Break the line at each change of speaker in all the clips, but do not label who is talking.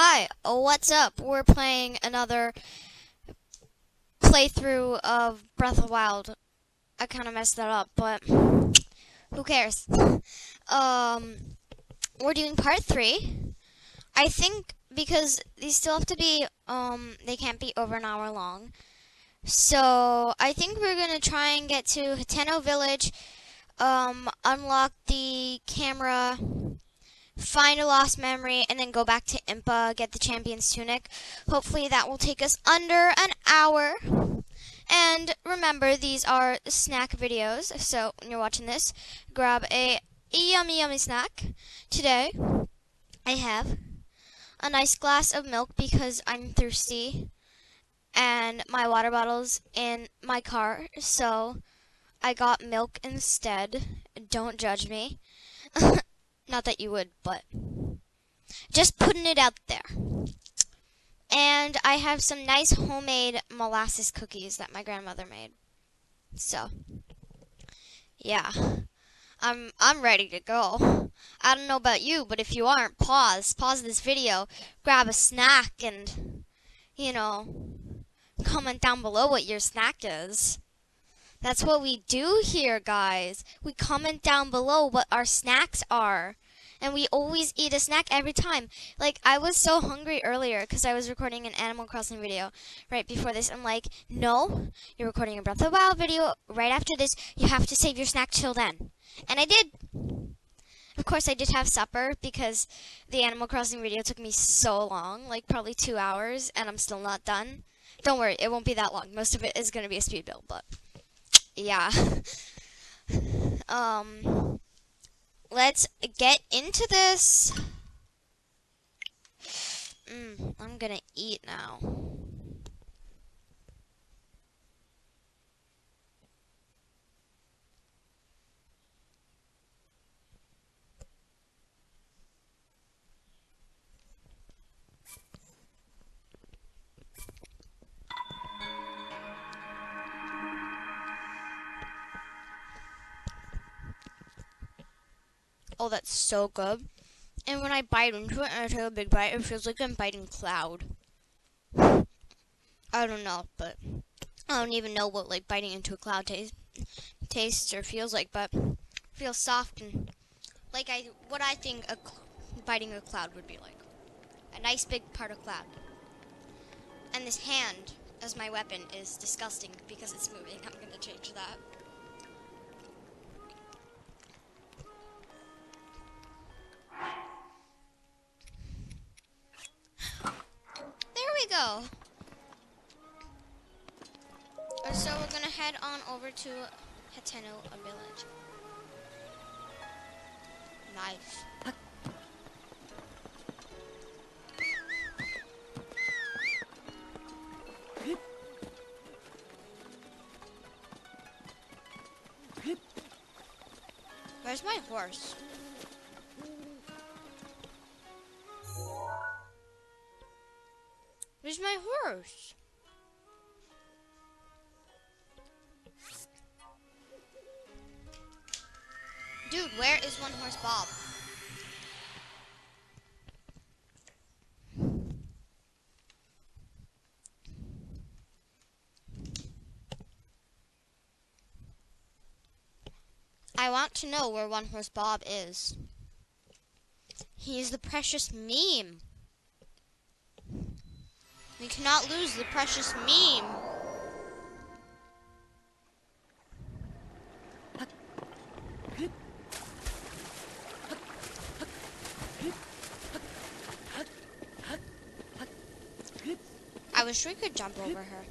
Hi, what's up? We're playing another playthrough of Breath of the Wild. I kind of messed that up, but who cares? Um, we're doing part three. I think because these still have to be, um, they can't be over an hour long. So I think we're gonna try and get to Hateno Village, um, unlock the camera find a lost memory, and then go back to Impa, get the champion's tunic. Hopefully that will take us under an hour. And remember, these are snack videos, so when you're watching this, grab a yummy, yummy snack. Today, I have a nice glass of milk because I'm thirsty, and my water bottle's in my car, so I got milk instead. Don't judge me. Not that you would, but just putting it out there. And I have some nice homemade molasses cookies that my grandmother made. So, yeah. I'm I'm ready to go. I don't know about you, but if you aren't, pause. Pause this video, grab a snack and you know, comment down below what your snack is. That's what we do here, guys. We comment down below what our snacks are. And we always eat a snack every time. Like, I was so hungry earlier because I was recording an Animal Crossing video right before this. I'm like, no, you're recording a Breath of the Wild video right after this. You have to save your snack till then. And I did. Of course, I did have supper because the Animal Crossing video took me so long, like probably two hours, and I'm still not done. Don't worry, it won't be that long. Most of it is going to be a speed build, but yeah. um, let's get into this. Mm, I'm gonna eat now. Oh, that's so good. And when I bite into it and I take a big bite, it feels like I'm biting cloud. I don't know, but I don't even know what like biting into a cloud tastes tastes or feels like, but feels soft and like I what I think a biting a cloud would be like. A nice big part of cloud. And this hand as my weapon is disgusting because it's moving. I'm going to change that. To Hateno a village. Nice. Where's my horse? Where's my horse? Dude, where is one horse Bob? I want to know where one horse Bob is. He's the precious meme. We cannot lose the precious meme. Wish we could jump over her.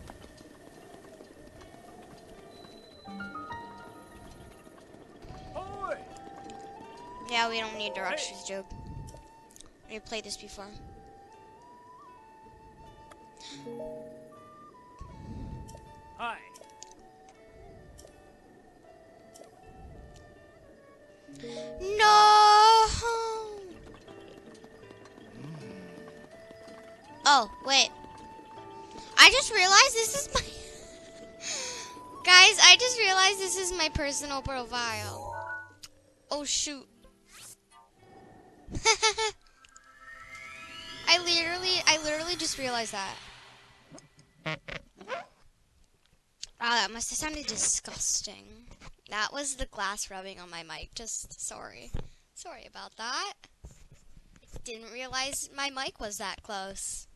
Yeah, we don't need directions, Job. We played this before. Guys, I just realized this is my personal profile. Oh, shoot. I literally, I literally just realized that. Wow, that must have sounded disgusting. That was the glass rubbing on my mic. Just sorry. Sorry about that. Didn't realize my mic was that close.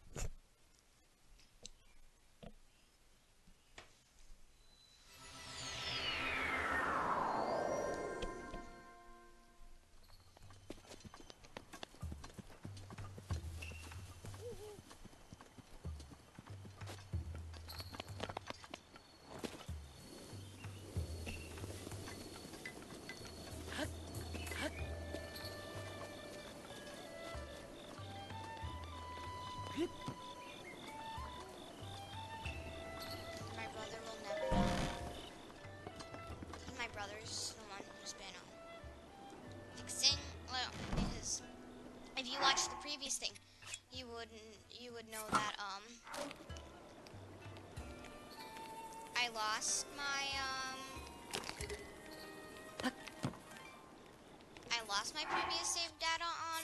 Lost my um. I lost my previous saved data on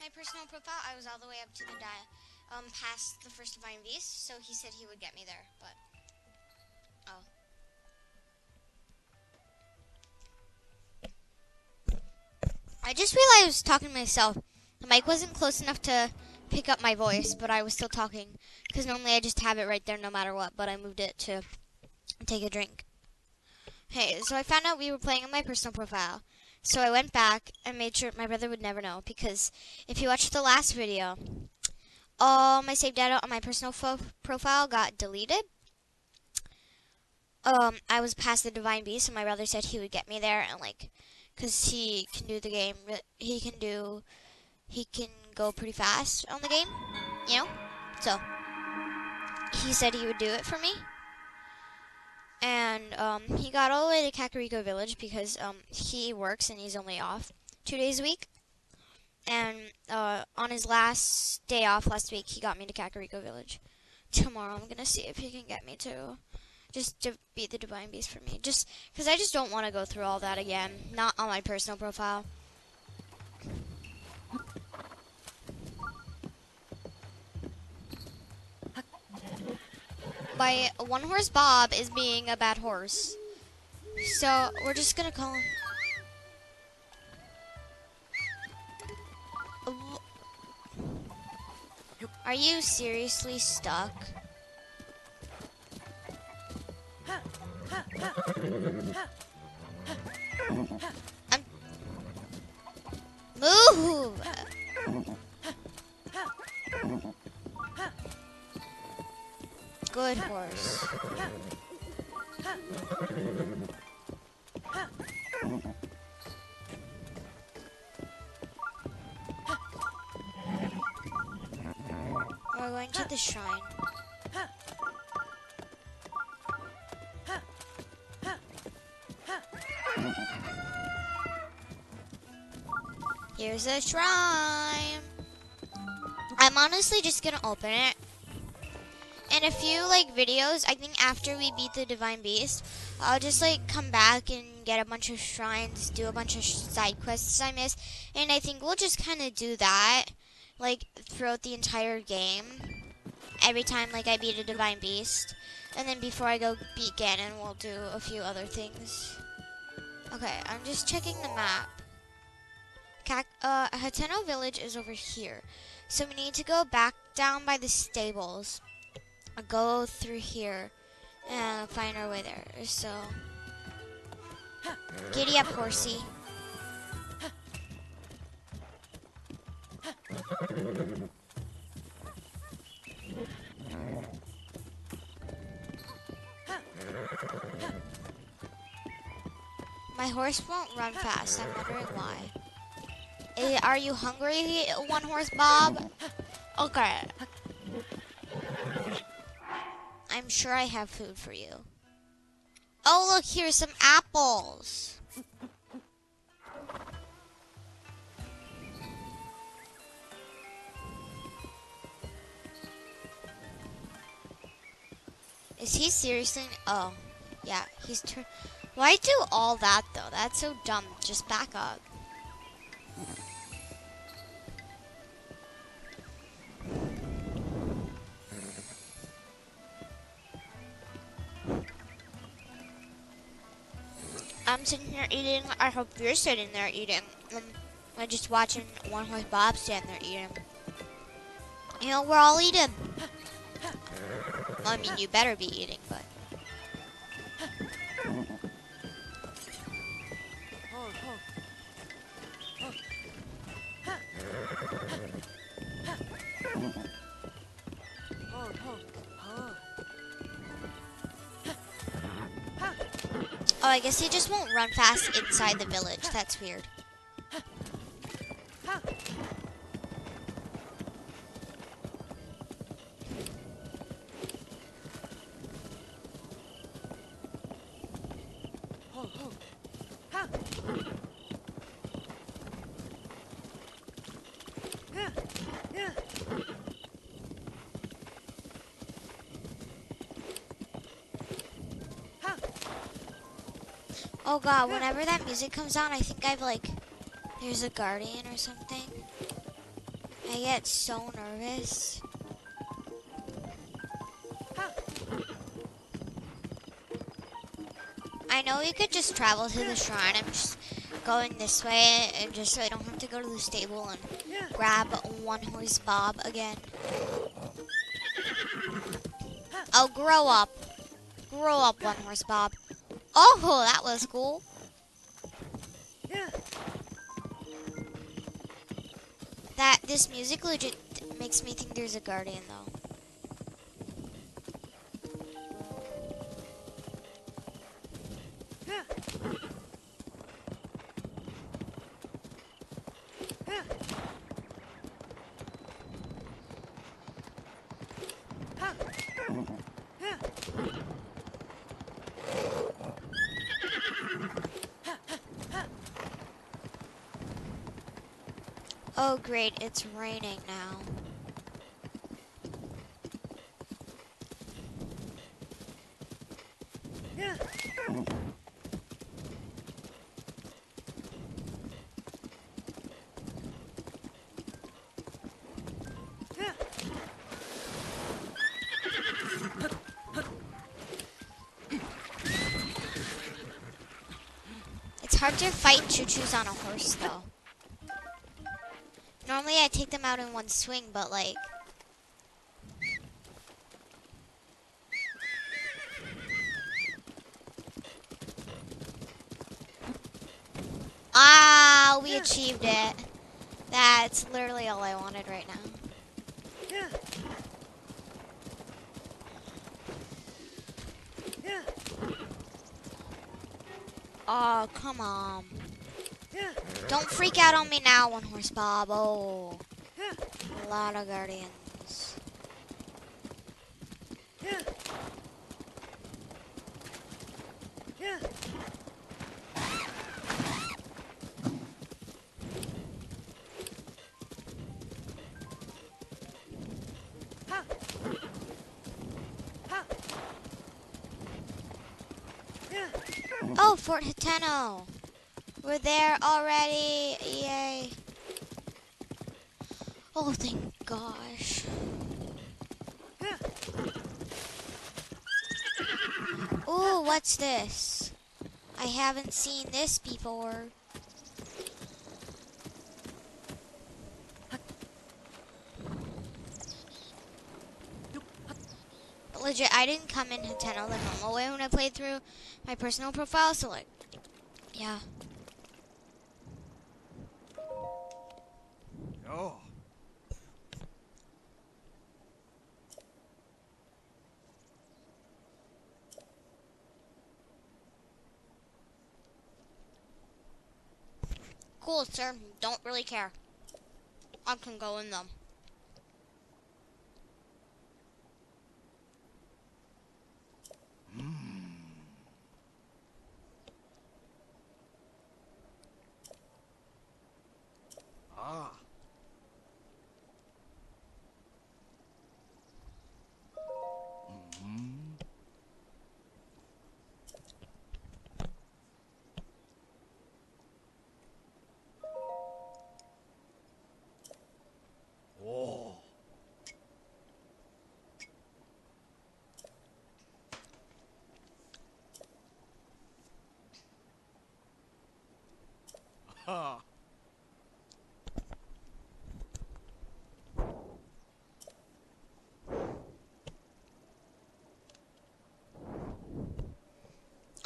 my personal profile. I was all the way up to the di- um past the first divine beast, so he said he would get me there, but oh. I just realized I was talking to myself. The mic wasn't close enough to pick up my voice, but I was still talking because normally I just have it right there no matter what, but I moved it to take a drink. Hey, so I found out we were playing on my personal profile. So I went back and made sure my brother would never know because if you watched the last video, all my saved data on my personal profile got deleted. Um, I was past the divine beast, and my brother said he would get me there, and like, cause he can do the game, he can do, he can go pretty fast on the game, you know. So he said he would do it for me, and um, he got all the way to Kakariko Village because um, he works and he's only off two days a week. And uh, on his last day off last week, he got me to Kakariko Village. Tomorrow, I'm gonna see if he can get me to just to beat the Divine Beast for me. Just because I just don't want to go through all that again. Not on my personal profile. My one horse Bob is being a bad horse. So we're just gonna call him. Are you seriously stuck? I'm move. Good horse. We're going to the shrine. Here's a shrine. I'm honestly just gonna open it. In a few like videos, I think after we beat the divine beast, I'll just like come back and get a bunch of shrines, do a bunch of side quests I missed, and I think we'll just kind of do that like throughout the entire game. Every time like I beat a divine beast, and then before I go beat Ganon, we'll do a few other things. Okay, I'm just checking the map. Kak- uh, Hateno Village is over here. So we need to go back down by the stables. Go through here and find our way there. So, giddy up, horsey. My horse won't run fast. I'm wondering why. Eh, Are you hungry, one horse Bob? Okay. I'm sure I have food for you. Oh, look, here's some apples. Is he seriously? Oh, yeah, he's tur- Why do all that though? That's so dumb. Just back up. Sitting here eating. I hope you're sitting there eating. Um, I'm just watching One Horse Bob stand there eating. You know, we're all eating. Well, I mean, you better be eating, guess he just won't run fast inside the village. That's weird. Oh god, whenever that music comes on, I think I've like, there's a guardian or something. I get so nervous. I know you could just travel to the shrine. I'm just going this way, and just so I don't have to go to the stable and grab one horse Bob again. Oh, grow up. Grow up, one horse Bob. Oh, that was cool. Yeah. That this music legit makes me think there's a guardian though. Oh great, it's raining now. It's hard to fight Chuchus on a horse though. Normally I take them out in one swing, but like... Ah, we achieved it. That's literally all I wanted right now. Yeah. Yeah. Oh, come on. Yeah. Don't freak out on me now, One Horse Bob. Oh, a lot of guardians. Oh, Fort Hateno. We're there already. Yay. Oh, thank gosh. Ooh, what's this? I haven't seen this before. Legit, I didn't come in Hateno the normal way when I played through my personal profile, so like, yeah. Sir. Don't really care. I can go in them.
Ah. Mhm.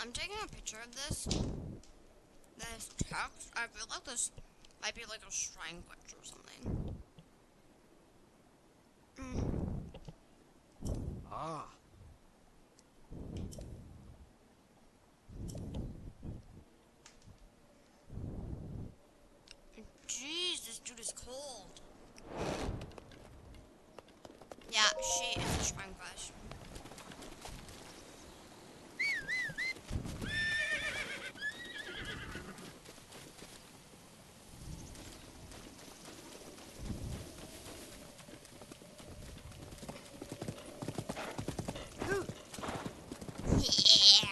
I'm taking a picture of this. This text. I feel like this might be like a shrine glitch or something. Mm.
Ah.
Jeez, this dude is cold. Yeah, she is a shrine crush. Yeah.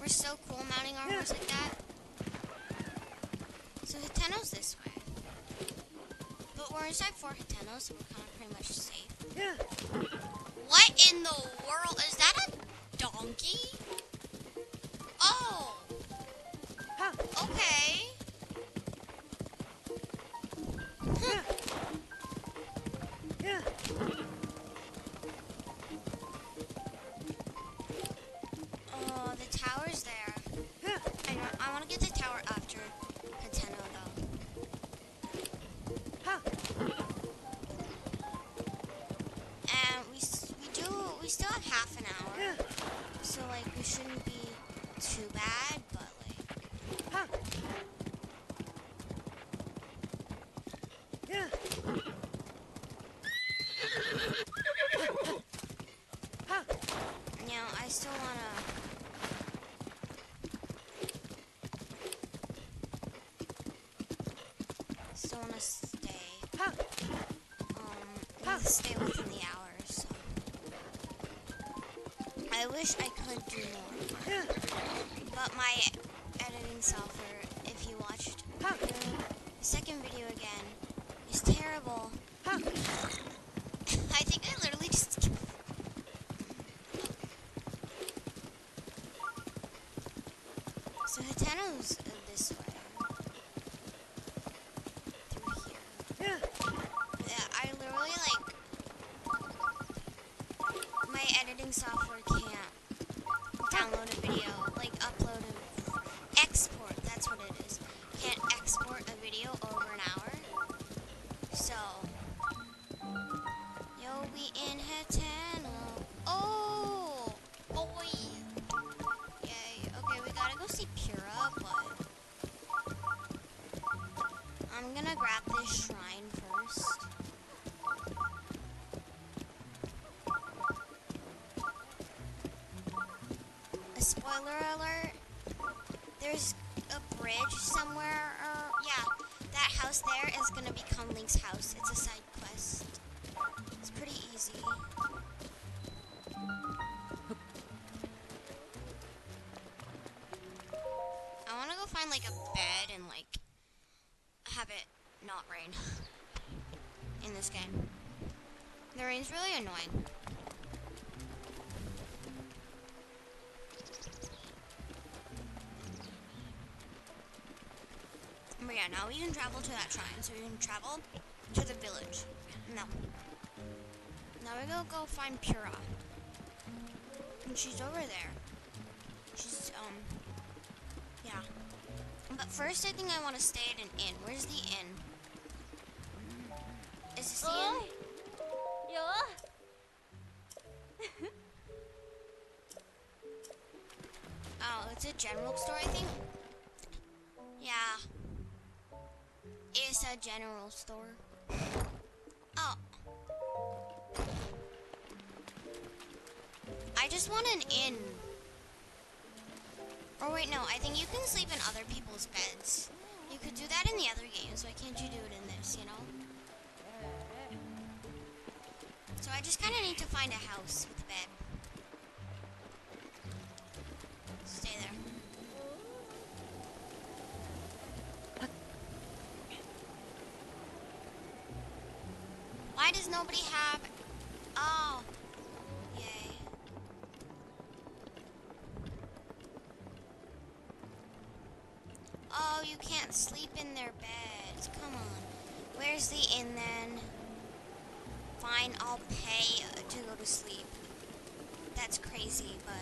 We're so cool mounting our horse like that. So Hateno's this way. But we're inside Fort Hiteno, so we're kind of pretty much safe. Yeah. What in the world? Is that a donkey? Still wanna stay. Um, to stay within the hour, so. I wish I could do more. But my editing software, if you watched the second video again, is terrible. I think I literally just. Like have it not rain in this game. The rain's really annoying. But yeah, now we can travel to that shrine. So we can travel to the village. No. Now we go go find Purah. And she's over there. First I think I want to stay at an inn. Where's the inn? Is this the inn?
よ
Oh, it's a general store, I think. Yeah. It's a general store. Oh. I just want an inn. Or wait, no, I think you can sleep in other people's beds. You could do that in the other games, why can't you do it in this, you know? So I just kind of need to find a house messy, but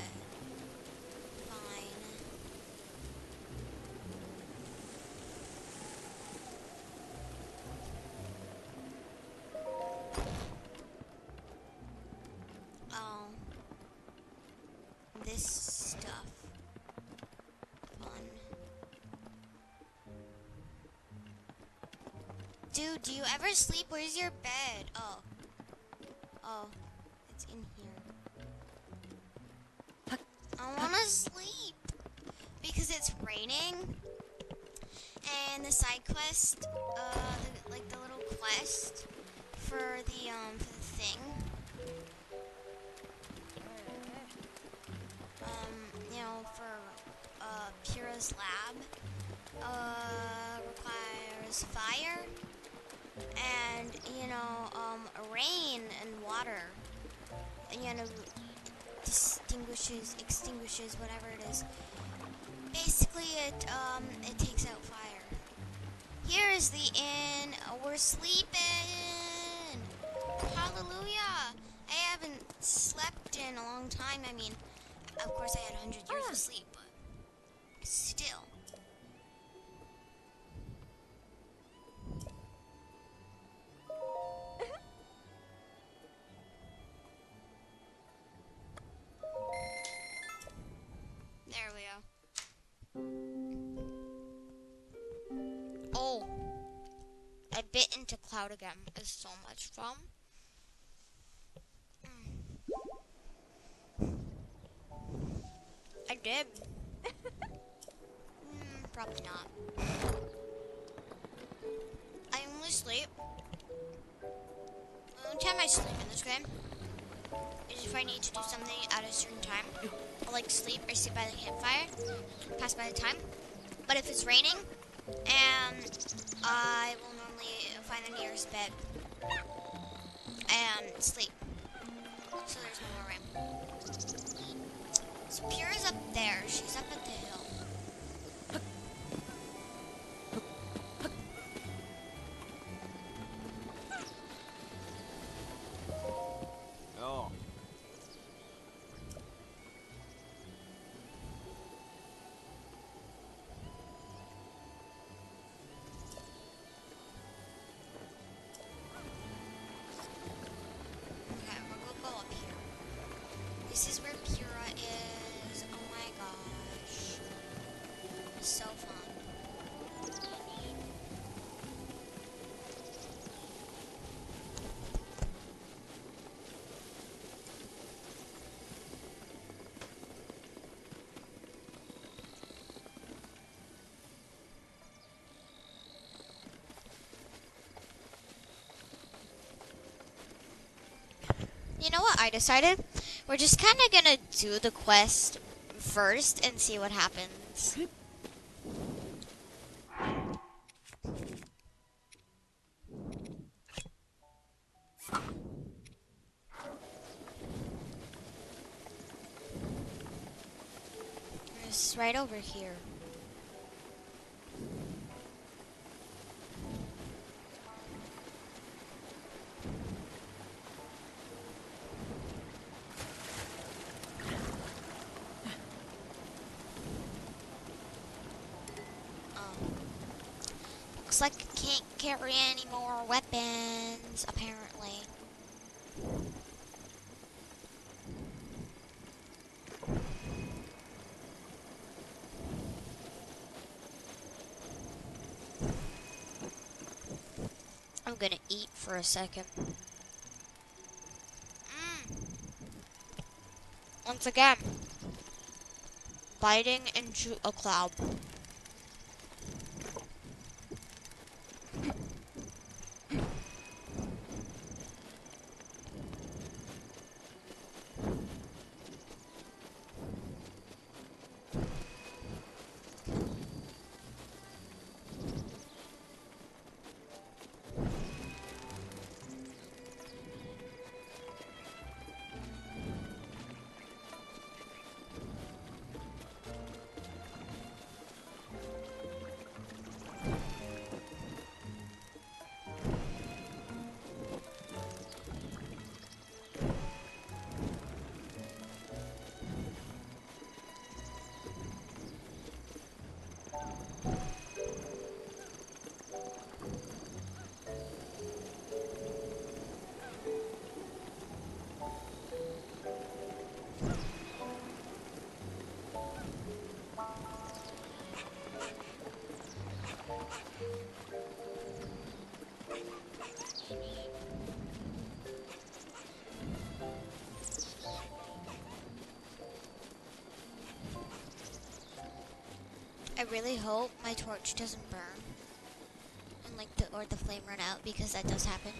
fine. Oh. This stuff. Fun. Dude, do you ever sleep? Where's your bed? Purah's lab, uh, requires fire and you know um, rain and water. And you know distinguishes extinguishes whatever it is. Basically it um it takes out fire. Here is the inn. We're sleeping. Hallelujah. I haven't slept in a long time. I mean of course i had 100 years of sleep bit into Cloud again. is so much fun. Mm. I did. mm, probably not. I only sleep. The only time I sleep in this game is if I need to do something at a certain time. I'll like sleep or sit by the campfire, pass by the time. But if it's raining, and I will find the nearest bed and sleep. So there's no more rain. So Purah's up there. She's up at the hill. You know what I decided? We're just kind of gonna do the quest first and see what happens. It's right over here. Um, looks like I can't carry any more apparently. I'm gonna eat for a second. Mm. Once again, biting into a cloud. Really hope my torch doesn't burn. And like the or the flame run out because that does happen.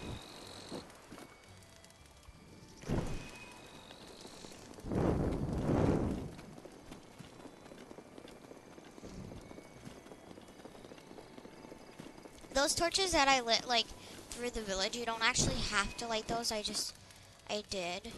Those torches that I lit like through the village, you don't actually have to light those. I just I did.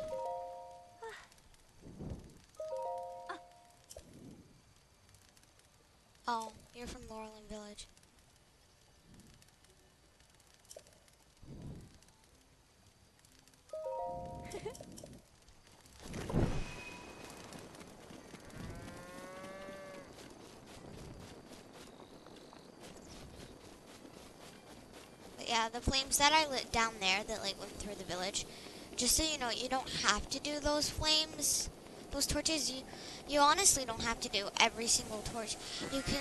The flames that I lit down there that like went through the village, just so you know, you don't have to do those flames, those torches. You, you honestly don't have to do every single torch. You can.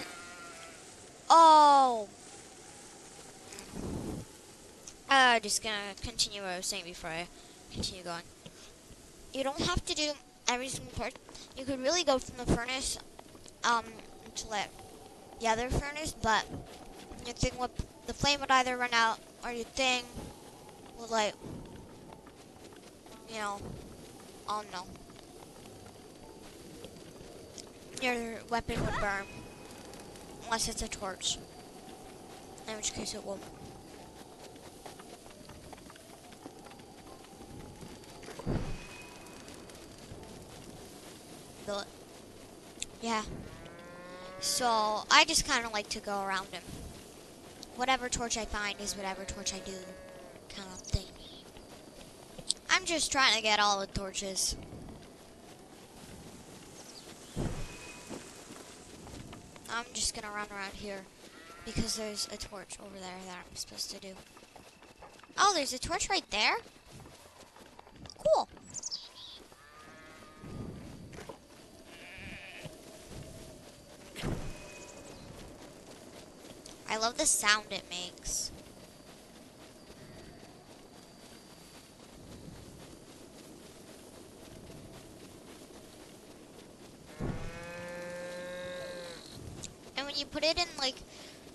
Oh. Uh, just gonna continue what I was saying before I continue going. You don't have to do every single torch. You could really go from the furnace, um, to lit the other furnace, but your thing would, the flame would either run out or your thing would like, you know, oh no. Your weapon would burn. Unless it's a torch. In which case it won't. Yeah. So, I just kind of like to go around him. Whatever torch I find is whatever torch I do. Kind of thing. I'm just trying to get all the torches. I'm just gonna run around here because there's a torch over there that I'm supposed to do. Oh, there's a torch right there? Cool. I love the sound it makes. And when you put it in like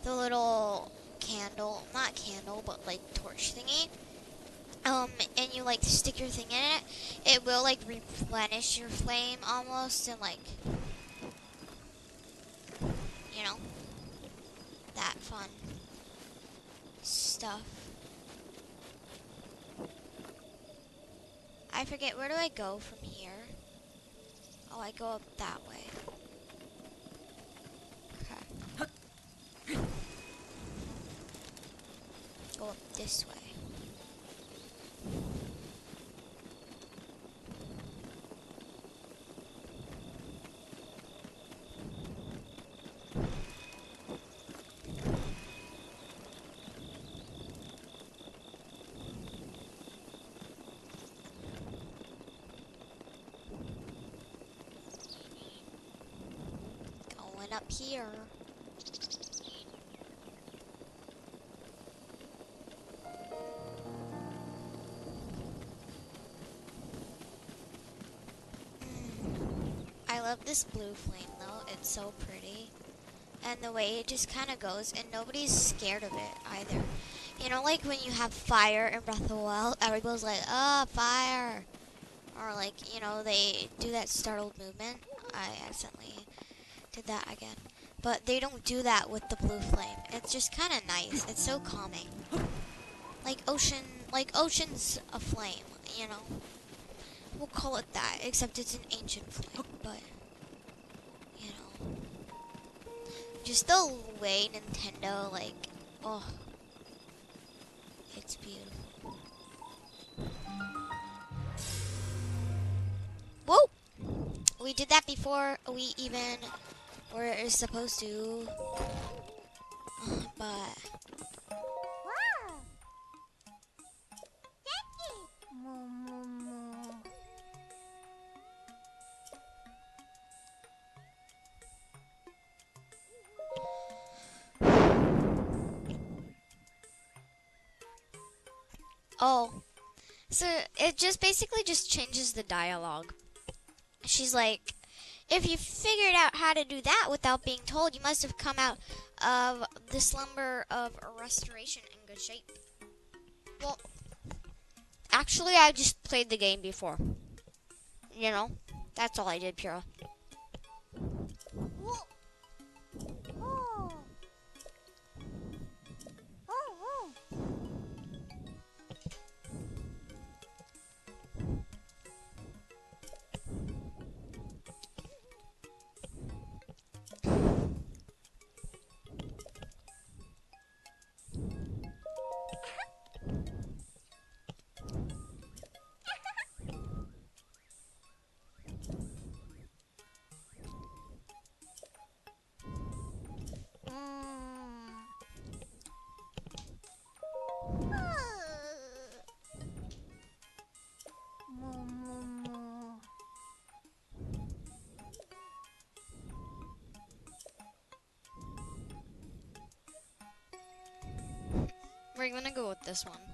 the little candle, not candle, but like torch thingy, um, and you like stick your thing in it, it will like replenish your flame almost and like, you know, that fun stuff. I forget, where do I go from here? Oh, I go up that way. Okay. Go up this way. Going up here. I love this blue flame though. It's so pretty. And the way it just kind of goes, and nobody's scared of it either. You know, like when you have fire in Breath of the Wild, everybody's like, oh, fire. Or like, you know, they do that startled movement. I accidentally did that again. But they don't do that with the blue flame. It's just kind of nice. It's so calming. Like ocean, like ocean's a flame, you know. We'll call it that, except it's an ancient flame, but you know. Just the way Nintendo like oh it's beautiful. Whoa! We did that before we even were supposed to. But Oh. So it just basically just changes the dialogue. She's like, if you figured out how to do that without being told, you must have come out of the slumber of restoration in good shape. Well, actually, I just played the game before. You know, that's all I did,
Purah.
We're gonna go with this one.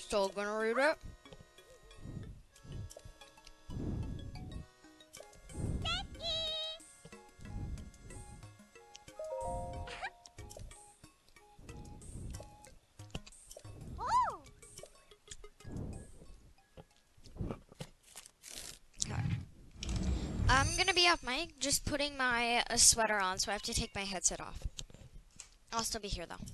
Still gonna read it.
Oh.
I'm gonna be off mic, just putting my uh, sweater on, so I have to take my headset off. I'll still be here though.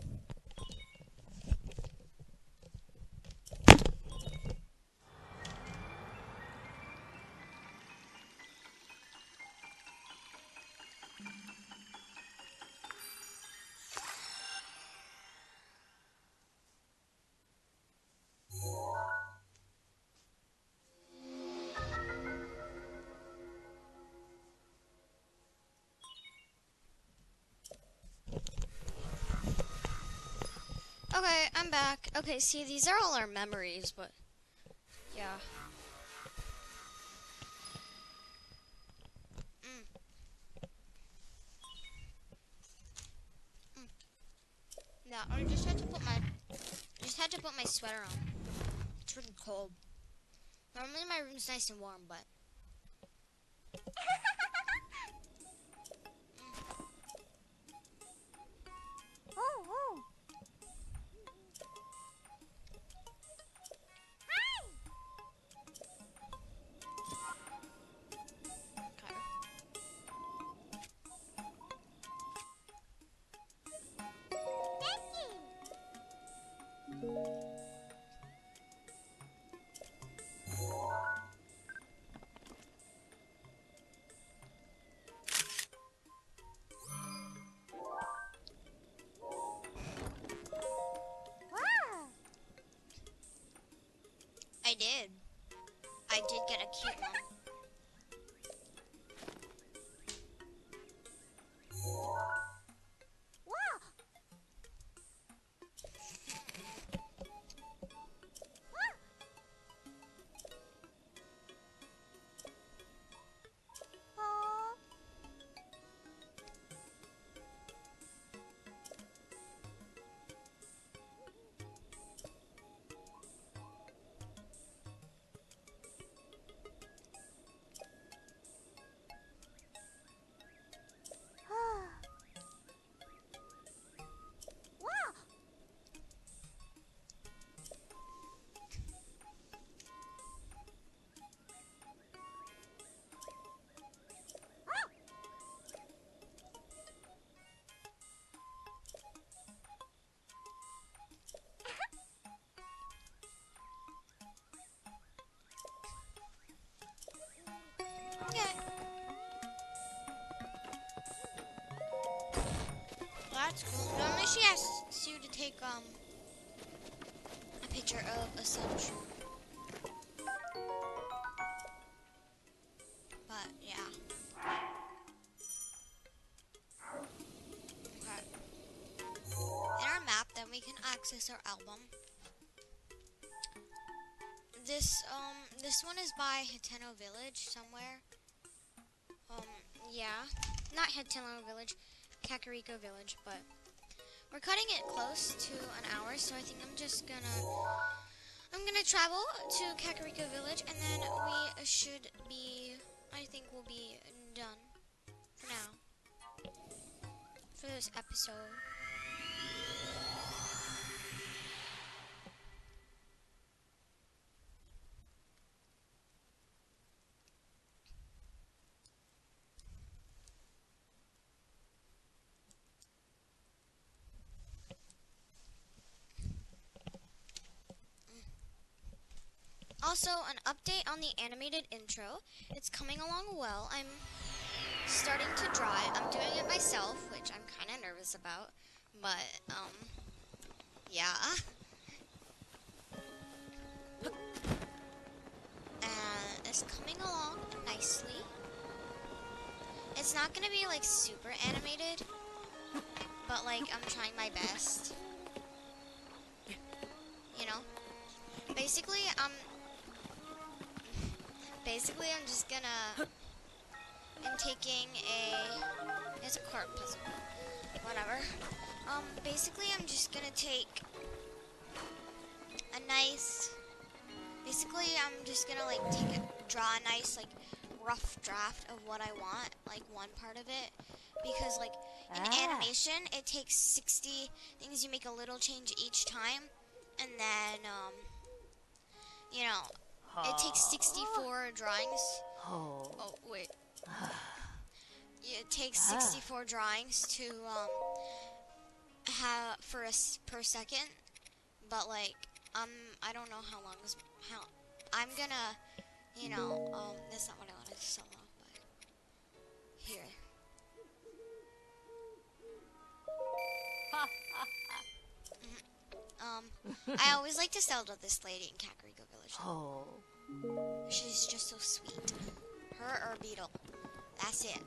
Okay, I'm back. Okay, see, these are all our memories, but yeah. Mm. Mm. Yeah, I just had to put my just had to put my sweater on. It's really cold. Normally my room's nice and warm, but did. I did get a cute that's cool. Normally she asks you to take um a picture of a sunshine. But yeah. Okay. In our map, then we can access our album. This um this one is by Hateno Village somewhere. Um yeah, not Hateno Village. Kakariko Village, but we're cutting it close to an hour, so I think I'm just gonna I'm gonna travel to Kakariko Village, and then we should be I think we'll be done for now for this episode. Update on the animated intro. It's coming along well. I'm starting to draw it. I'm doing it myself, which I'm kind of nervous about. But, um, yeah. And it's coming along nicely. It's not going to be, like, super animated. But, like, I'm trying my best. You know? Basically, um, basically I'm just gonna I'm taking a it's a card puzzle. Whatever. Um basically I'm just gonna take a nice basically I'm just gonna like take a draw a nice like rough draft of what I want, like one part of it. Because like in
Ah.
animation it takes sixty things you make a little change each time and then um you know it takes 64 drawings.
Oh.
Oh, wait. It takes 64 drawings to um have for a per second, but like um I don't know how long is how I'm gonna you know um that's not what I wanted to sell off, but here. Mhm. um, I always like to sell to this lady in Kakariko Village.
Oh.
She's just so sweet. Her or Beedle. That's it.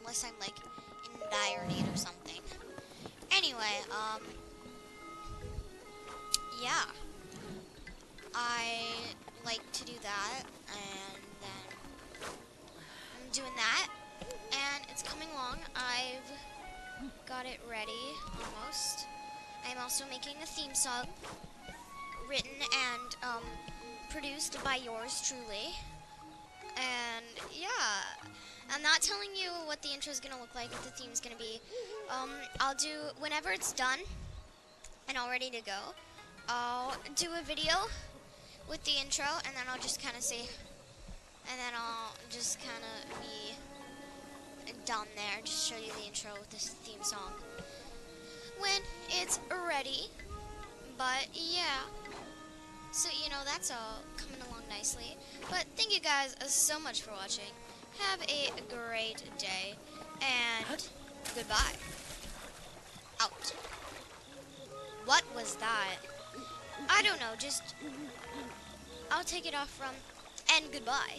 Unless I'm like in dire need of something. Anyway, um yeah. I like to do that and then I'm doing that and it's coming along. I've got it ready almost. I'm also making a theme song written and um produced by yours truly. And yeah, I'm not telling you what the intro is gonna look like, what the theme is gonna be. Um, I'll do whenever it's done and all ready to go. I'll do a video with the intro, and then I'll just kind of say, and then I'll just kind of be done there. Just show you the intro with this theme song when it's ready. But yeah. So, you know, that's all coming along nicely. But thank you guys uh, so much for watching. Have a great day. And goodbye. Out. What was that? I don't know, just... I'll take it off from... And goodbye.